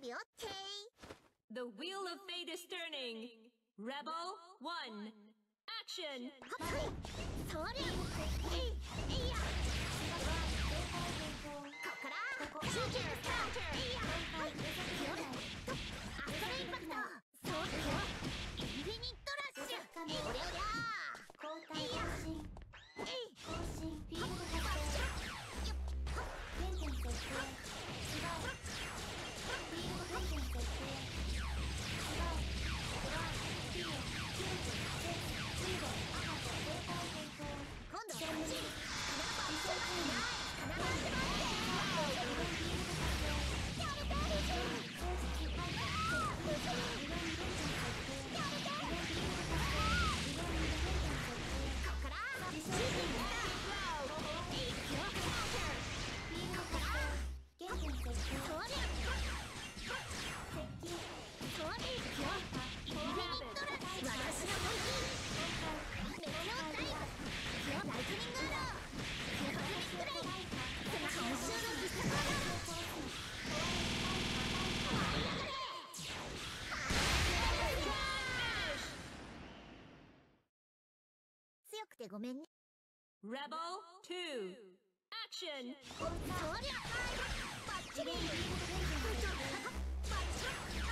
備 OK The wheel of fate is turning. Rebel 1. Action! はいそりゃえいやここから集中スタートえいやはいよれとアクトレインパクトそうよインフィニットラッシュおりゃおりゃえいやえいはっしゃよっごめんね。Rebel 2. Action! そりゃバッチリ。バッチリ。バッチリ。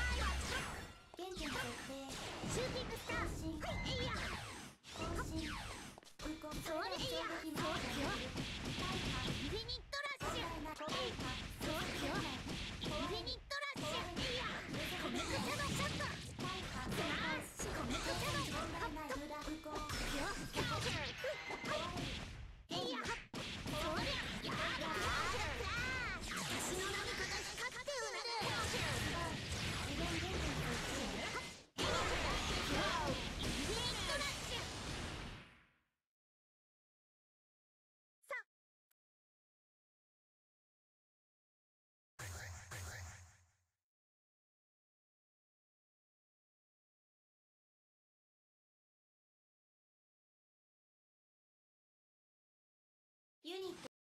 シューティングスターはいえいやそれえいや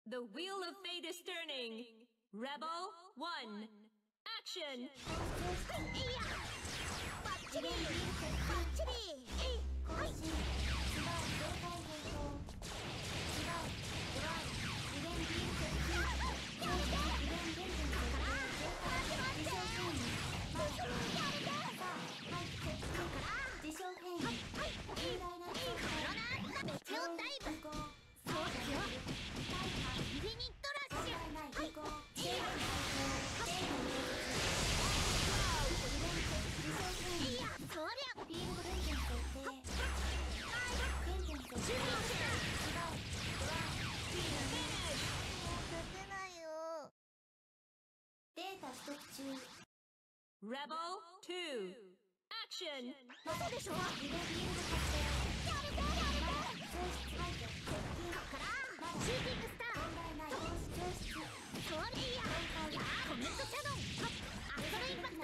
The wheel of fate is turning. Rebel 1. Action! Rebel 2 Action! でしょ？リベリングやるやる解除からシーティングスター問題ないコメントシャドウアクトインパクト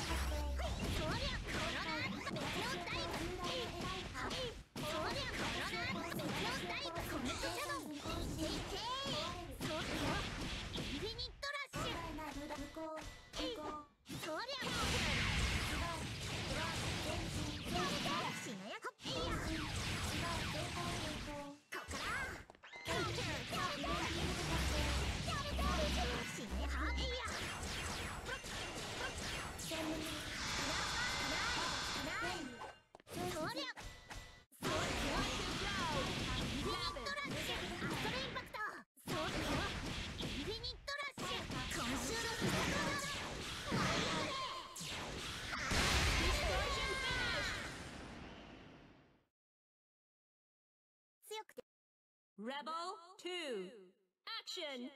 Rebel 2. Action!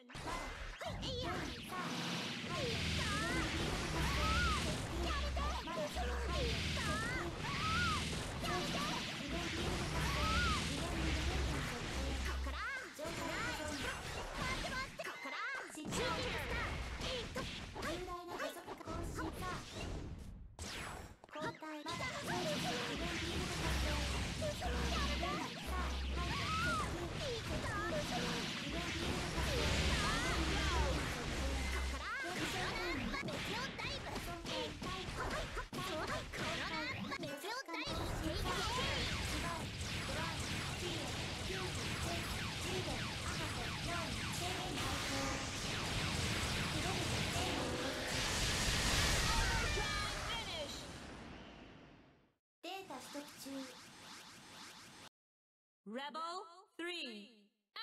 Rebel 3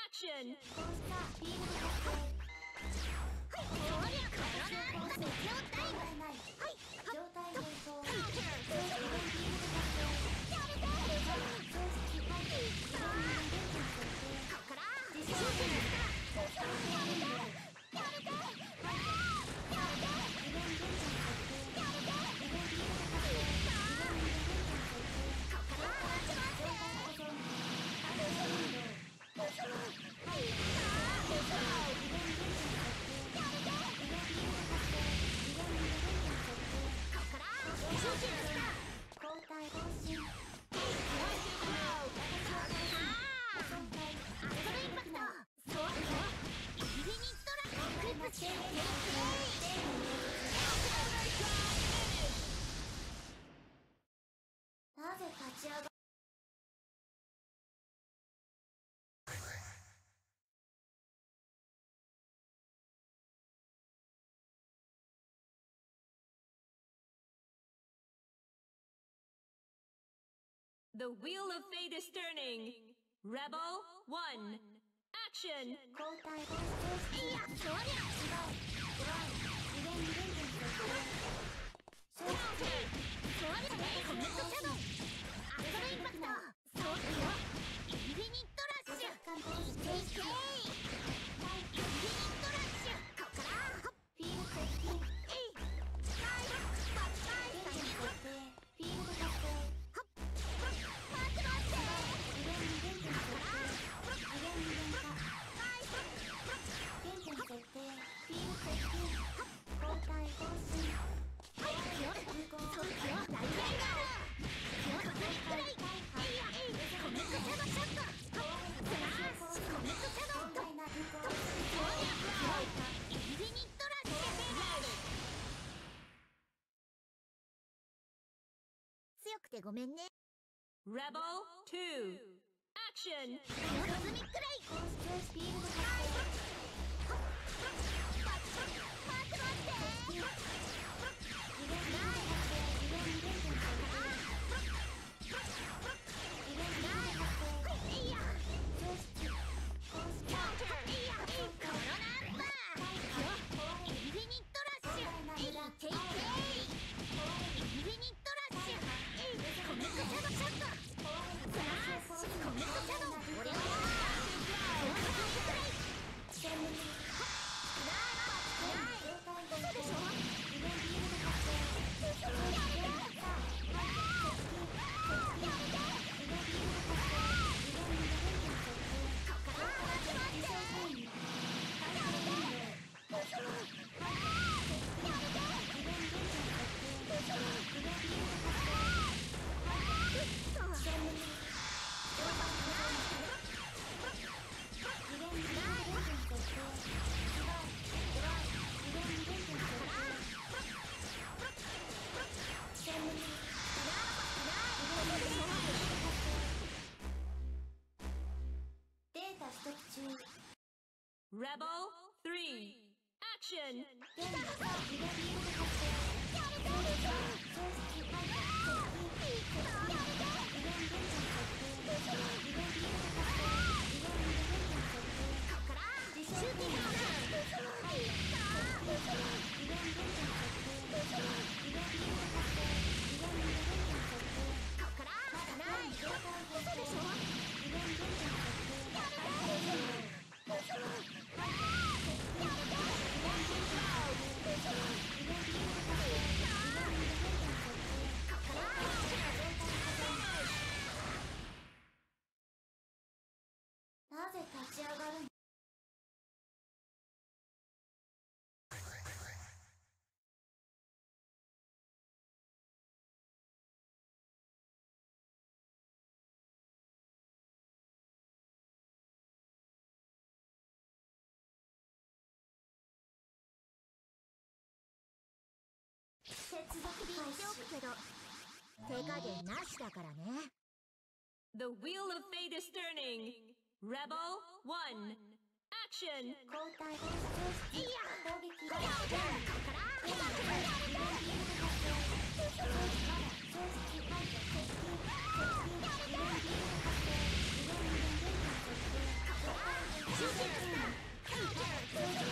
Action! The wheel of fate is turning. Rebel one, action. ごめんね。2くらコススピード。ってアクションどう、発生。ぞ正式配布、設定、設定、やるぞイ、イ、イ、シューティング The wheel of fate is turning. Rebel one. Action. シューター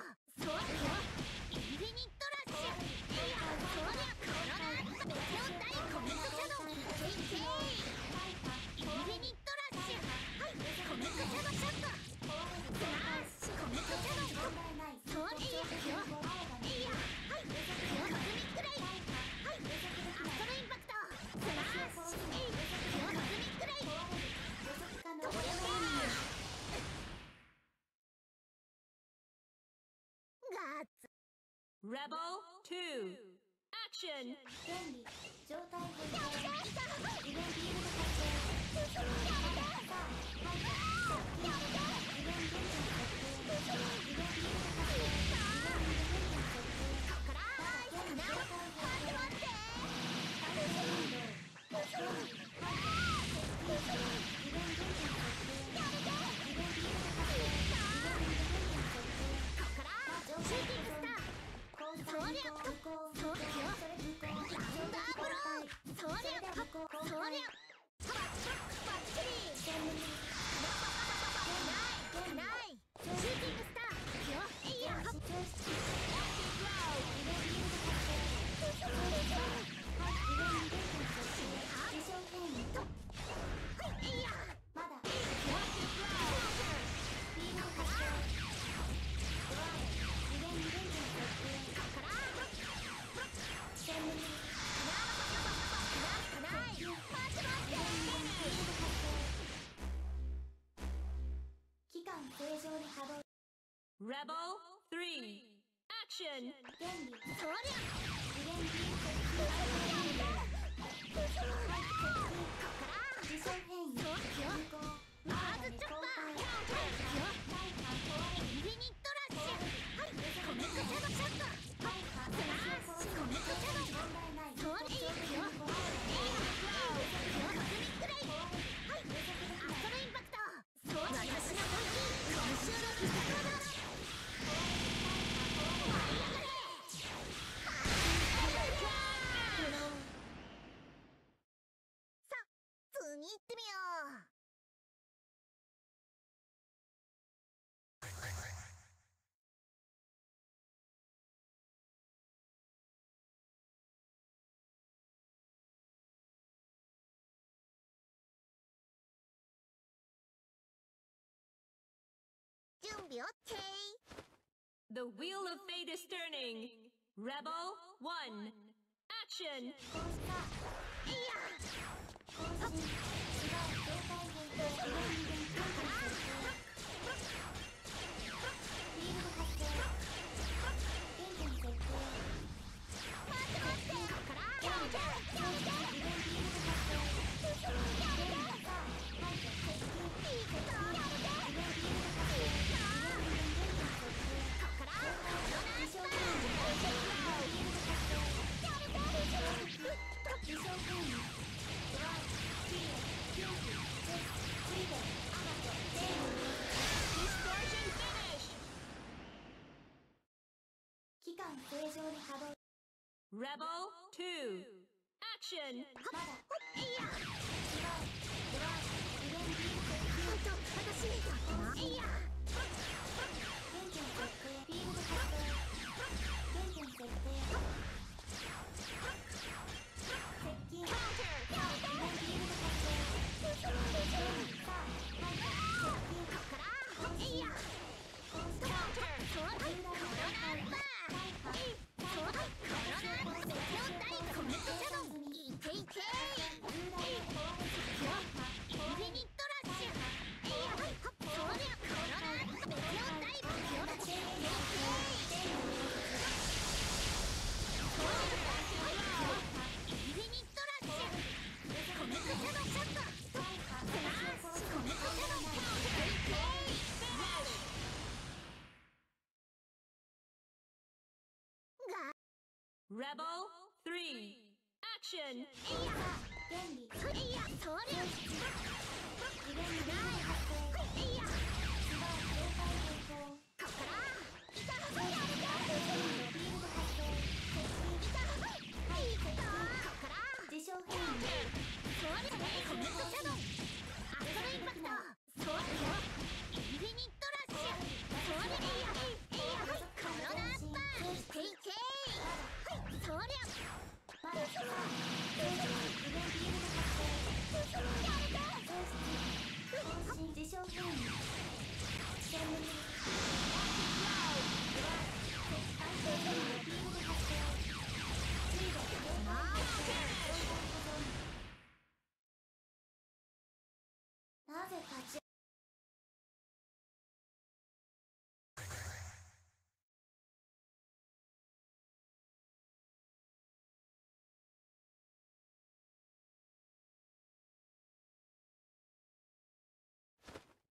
Rebel 2 Action 状態変更ン 준비 오케이. The wheel of fate is turning. Rebel one, action. 이야. Rebel 2 Action! action! 便利えいやそれを自分にない発生自動警戒変更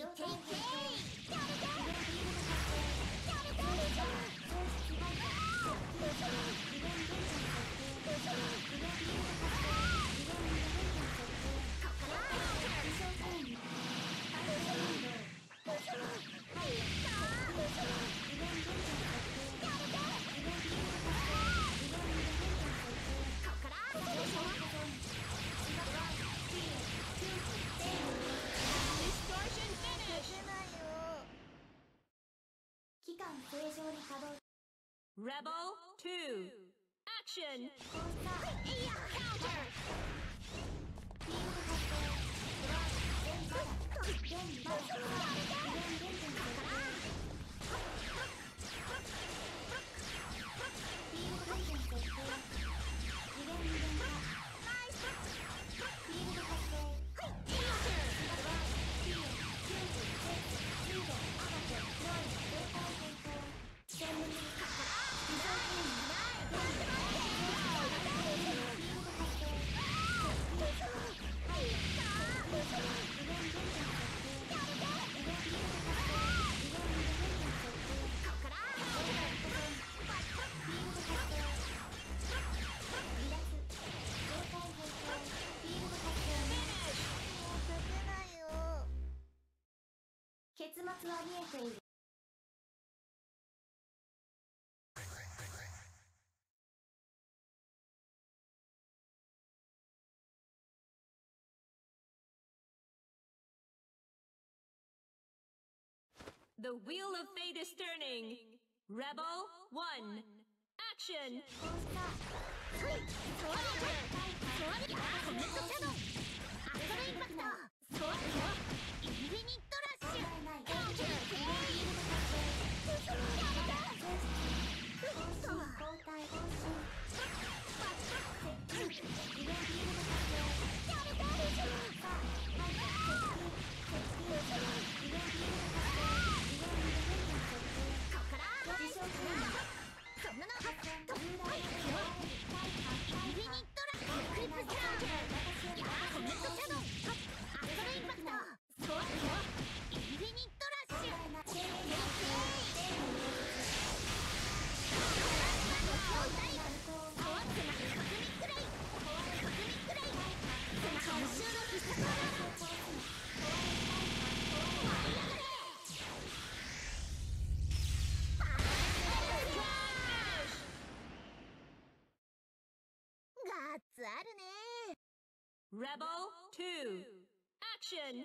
Okay. two, action! Counter! 末は見えている The wheel of fate is turning! Rebel 1! Action! Rebel 2. Action!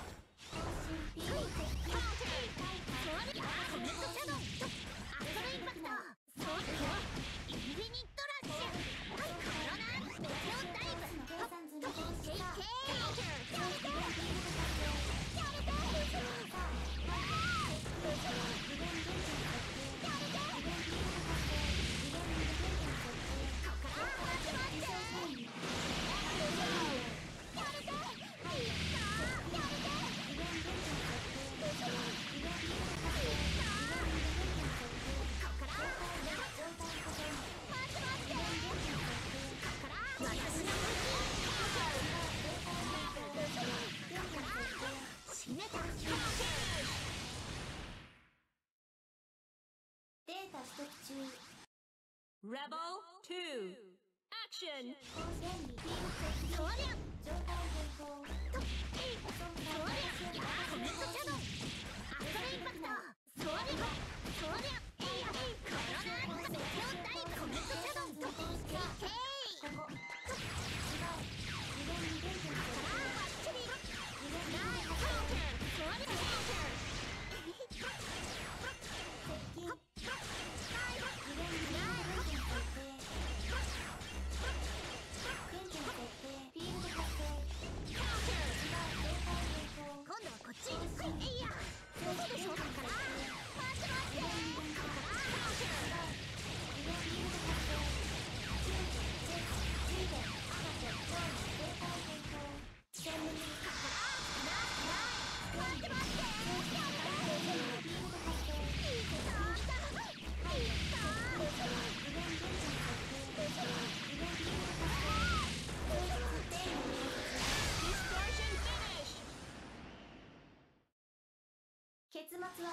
アク action! ション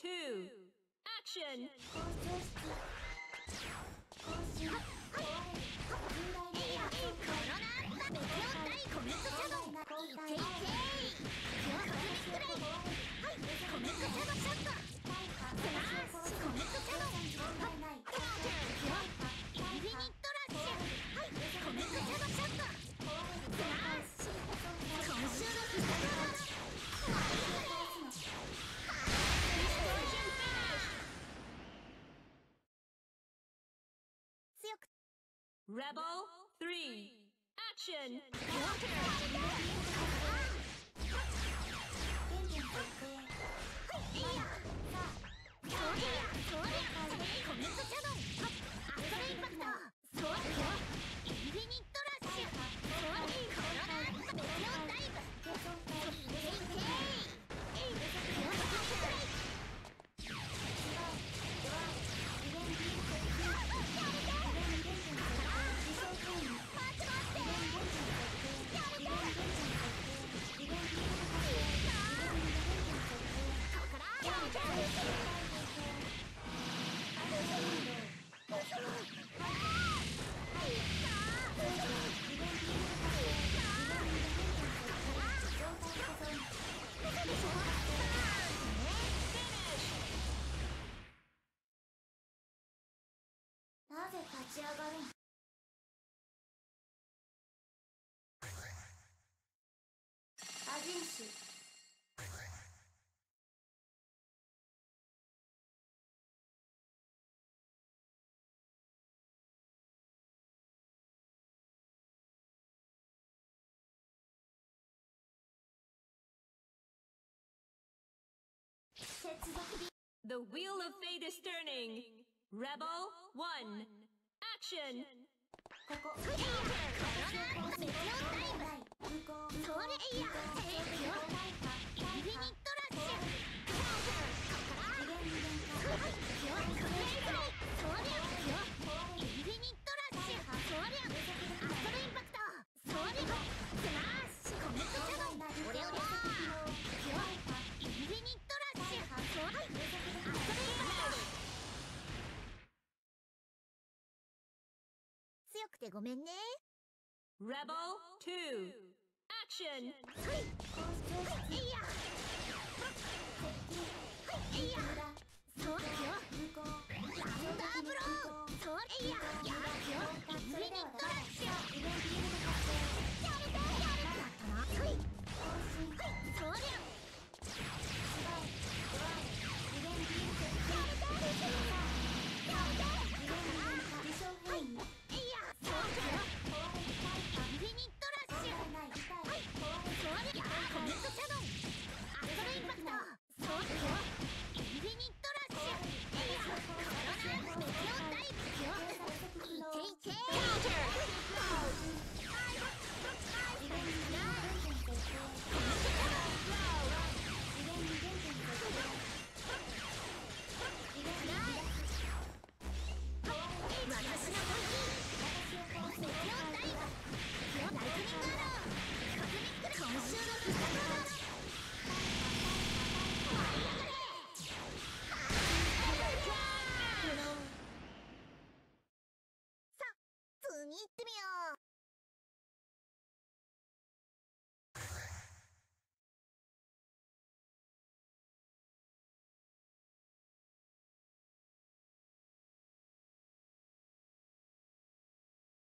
2 action! コメントシャドウショット Rebel 3. Action! Counter! The wheel of fate is turning. Rebel 1 action! Counter! Counter! Counter! Counter! Counter! Counter! Counter! ごめんね。Rebel 2 Action! ンはいそうだよ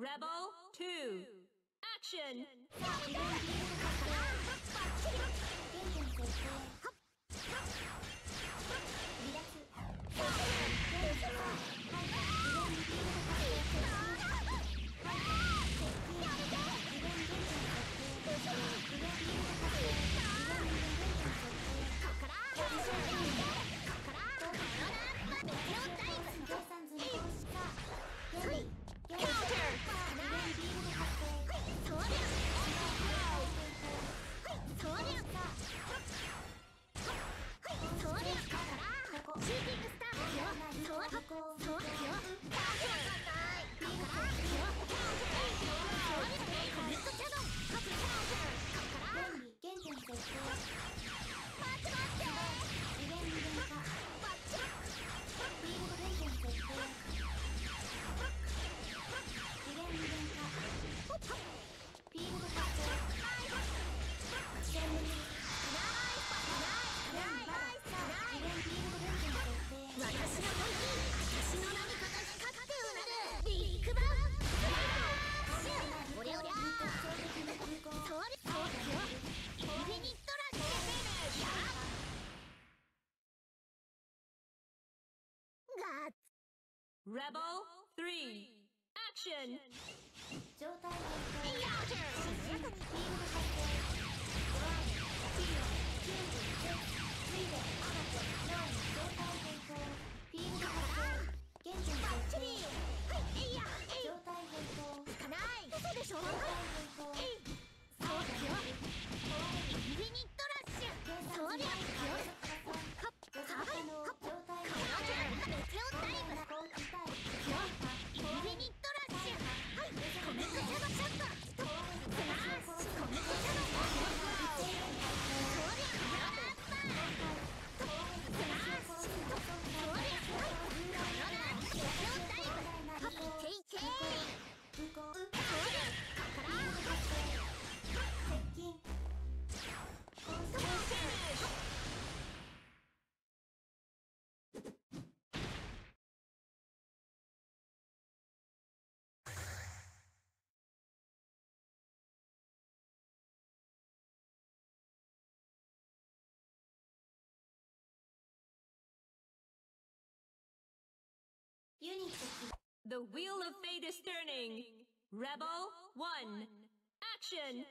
Rebel 2. Action! Rebel 3 Action! 状態にフィールド発見ドラム、チーム、チ、ッ、スイレ、アマト、ナン、状態変更フィールド発見現はい、えいや、えい状態変更いかない嘘でしょ状態変更えいそうだよラッシュそうだよ You need to... The Wheel of Fate is turning! Rebel 1, action!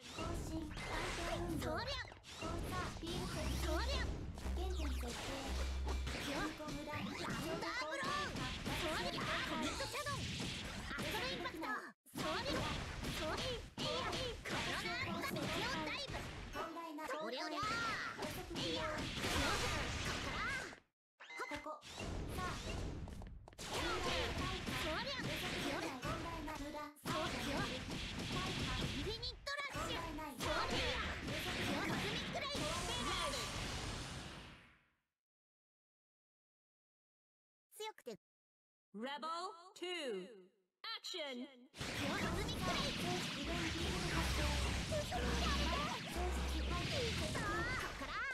Rebel 2, action!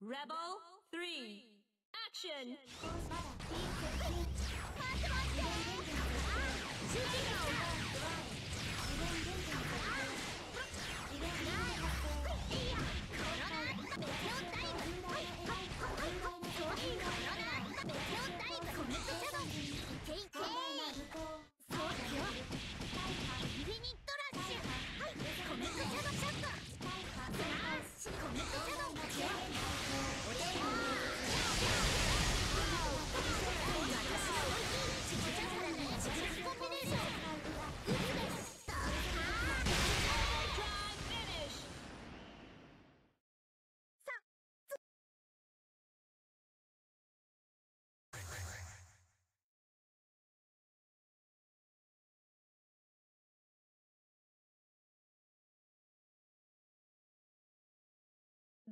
Rebel 3 Action! Action.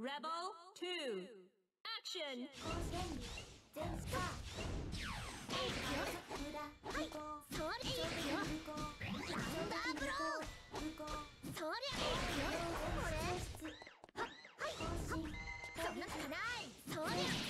Rebel 2 Action! はい、はいそんなない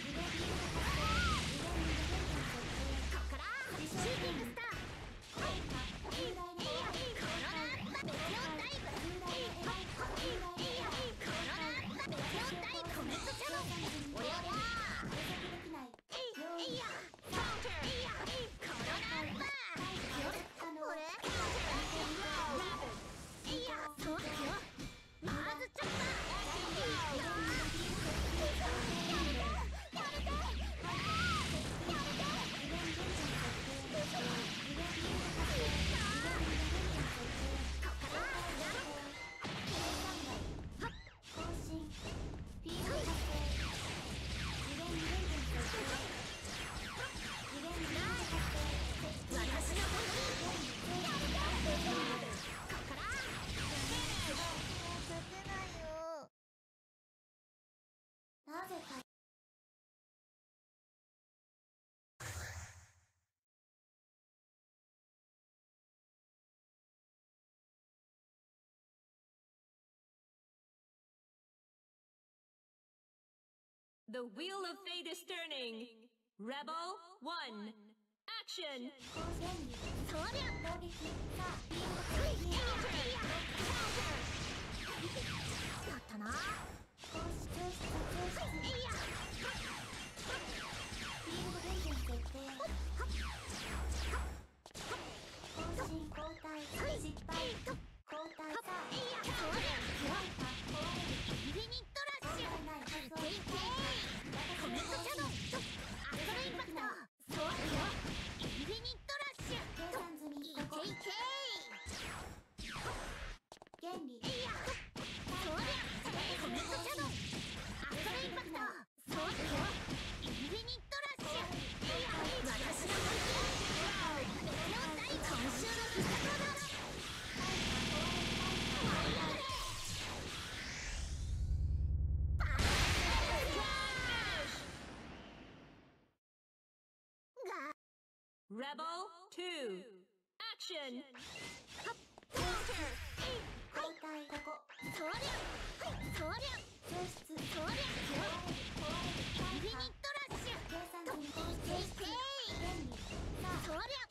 The wheel of fate is turning! Rebel 1! Action! そりゃ攻撃さあビームクイックカウンターだったな公式教室教室いいやビーム電源設定更新交代失敗 two, action! Hop, water! Hi, hi, hi, Sorry! Sorry! Sorry! Infinite rush! Hey, hey! Sorry!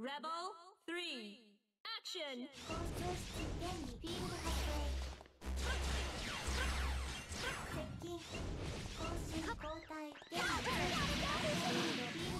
Rebel 3, action!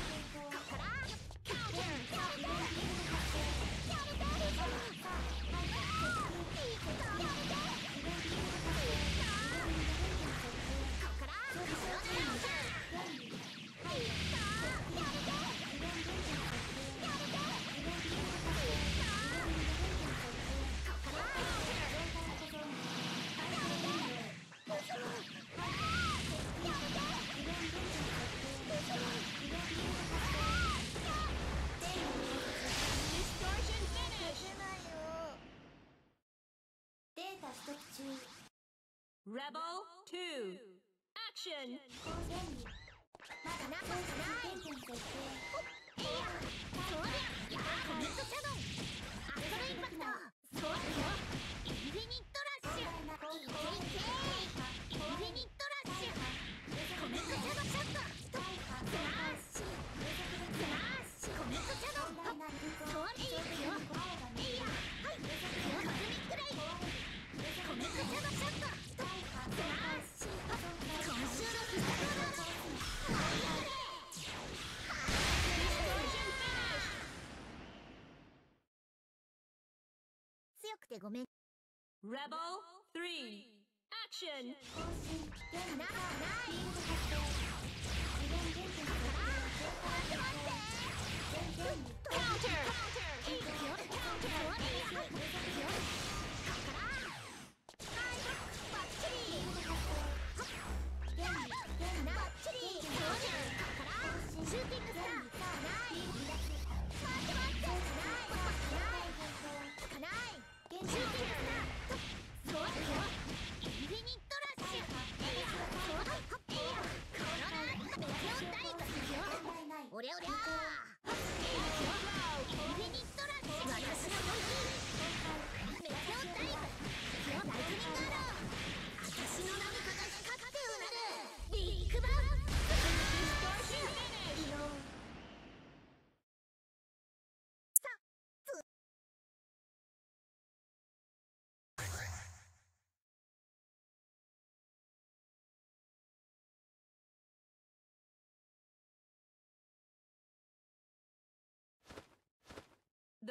two, action! Rebel 3, action! Counter! Counter! Counter!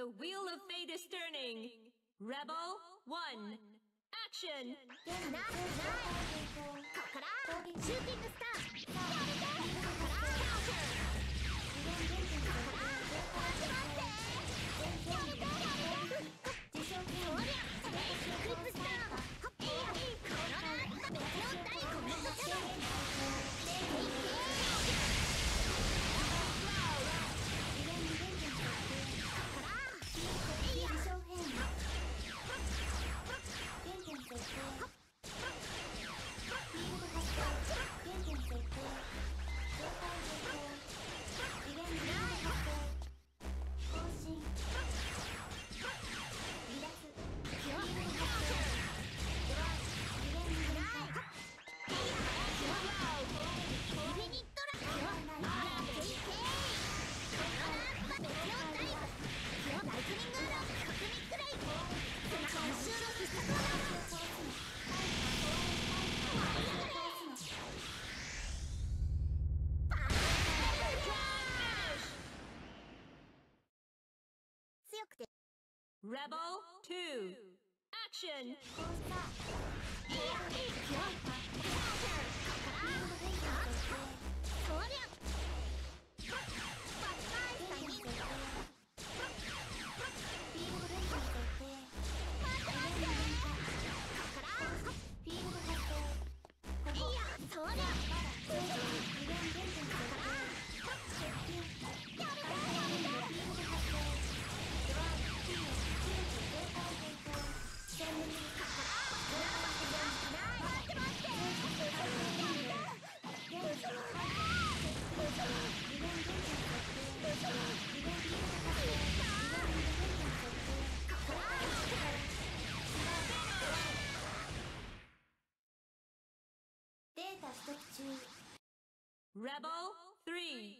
The wheel of fate is turning. Rebel 1, action! Shooting the! Rebel 2. Action! Rebel 3.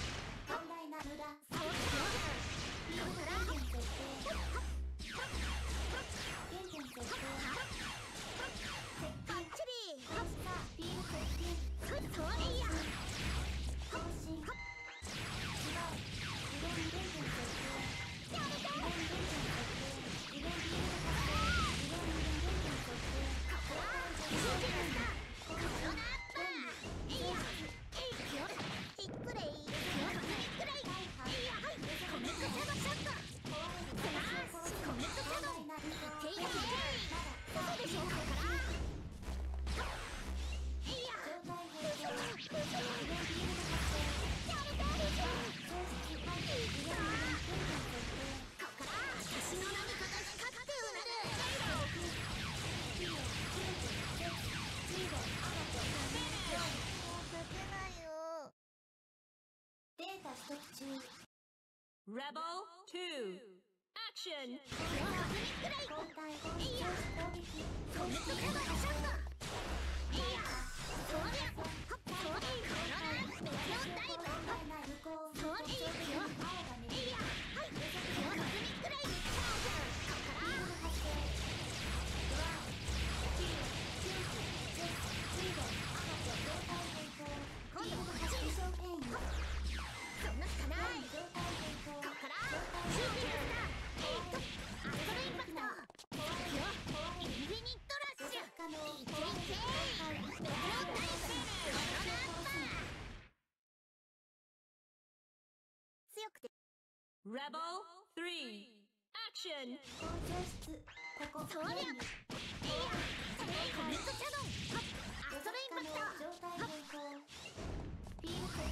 two, action! three, action! ここコントシャドアソインパクトッピンク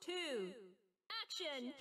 two, action!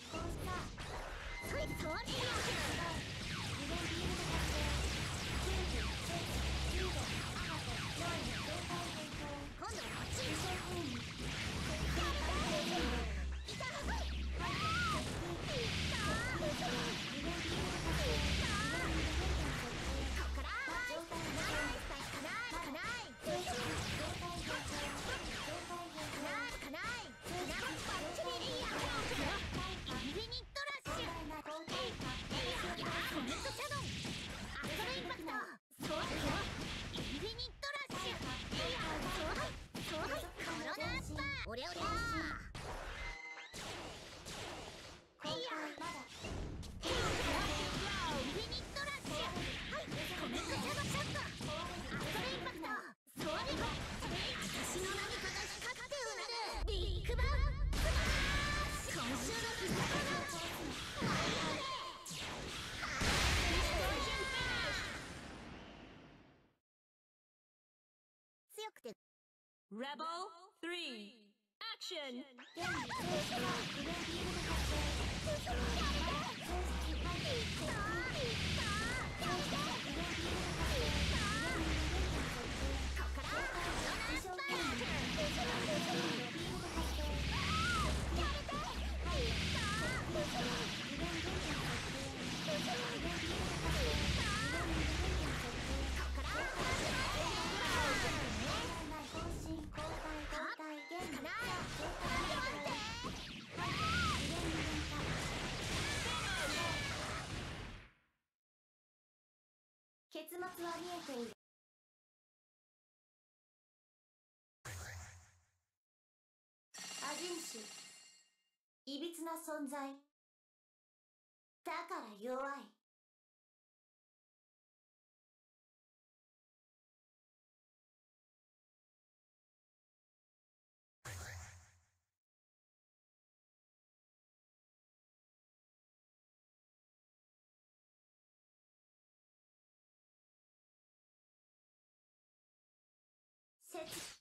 three, action! 末は見えている。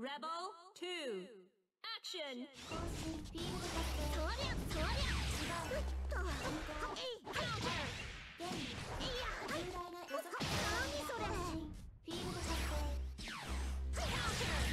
Rebel 2 Action! そりゃそりゃ違うっとえいカウンターいや何それフィールド発生カウンター